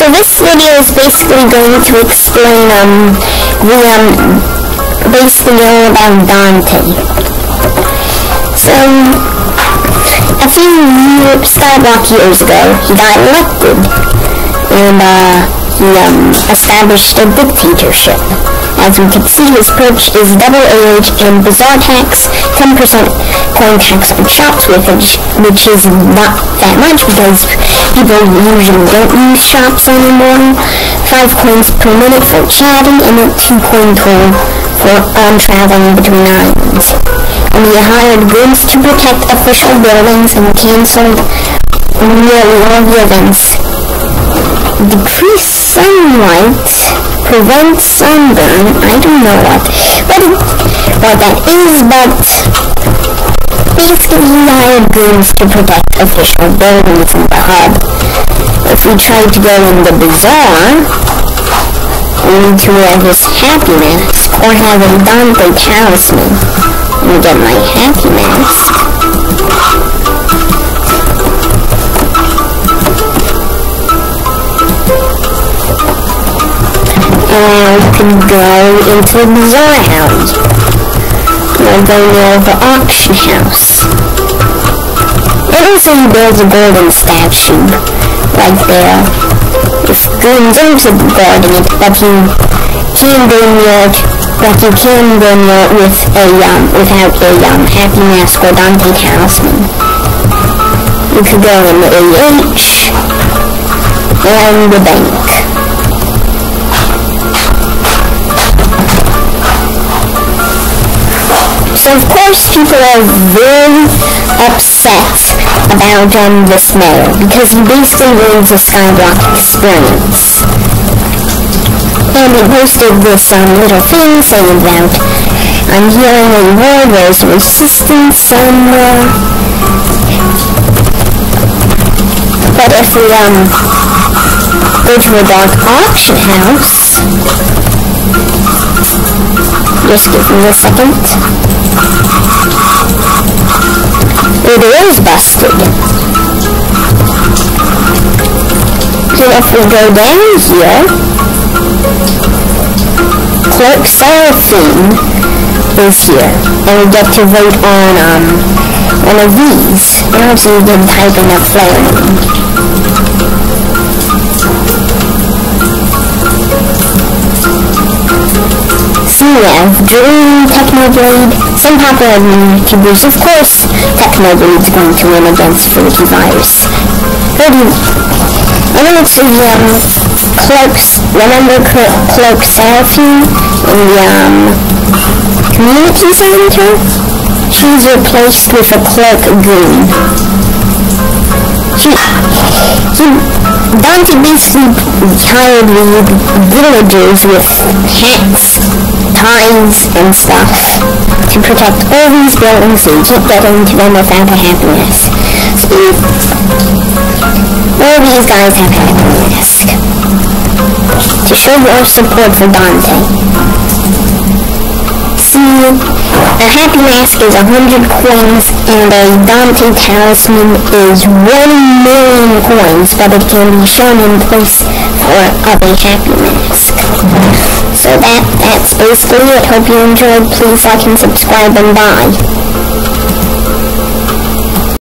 So this video is basically going to explain um the um basically all about Dante. So a few SkyBlock years ago, he got elected and uh he um established a dictatorship. As we can see, his perch is double age and bazaar tax, 10% coin tax on shops with which, which is not that much because people usually don't use shops anymore. 5 coins per minute for chatting and a 2 coin toll for um, traveling between islands. And he hired goons to protect official buildings and canceled nearly all the events. Decrease sunlight prevent sunburn. I don't know what what, it, what that is, but basically hired goons to protect official buildings in the hub. If we try to go in the bazaar, need to wear his happy mask or have a Dante talisman and get my happy mask. We can go into the bazaar house. We'll go near the auction house. It also builds a golden statue right there. With goons also guarding it, but you can near it but you can near it with a um without a um happy mask or Dante talisman. You could go in the AH and the bank. Of course people are very upset about um, this mayor because he basically ruins the SkyBlock experience. And he posted this um, little thing saying that I'm hearing a war, there's resistance somewhere. But if we um go to a dark auction house, just give me a second. It is busted. So if we go down here, Clerk Seraphine is here. And we get to vote on um, one of these. And also you can type in a flare Have Dream, Technoblade, some popular YouTubers. Of course, Technoblade's going to win against Freaky Virus. And then it says, um, Cloaks, remember Clerk Seraphine in the, um, Community Center? She's replaced with a Clerk Goon. She, he, Dante hired the villagers with hats ties and stuff to protect all these buildings can't get into them without a happiness. See, all these guys have happiness to show your support for Dante. See, a happy mask is a 100 coins and a Dante talisman is 1 million coins, but it can be shown in place for a happy mask. So that basically it. Hope you enjoyed. Please like and subscribe and bye.